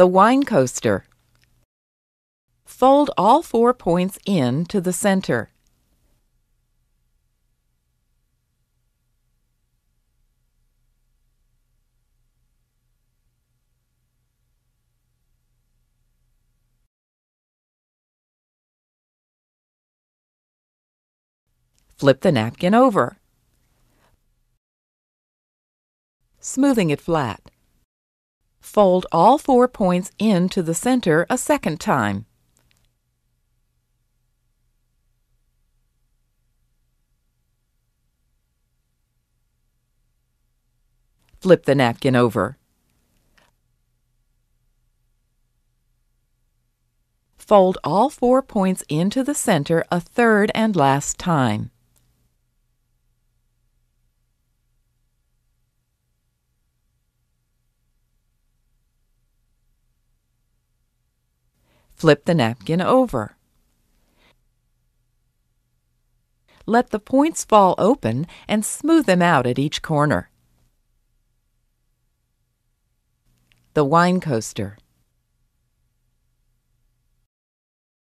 The wine coaster. Fold all four points in to the center. Flip the napkin over. Smoothing it flat. Fold all four points into the center a second time. Flip the napkin over. Fold all four points into the center a third and last time. Flip the napkin over. Let the points fall open and smooth them out at each corner. The wine coaster.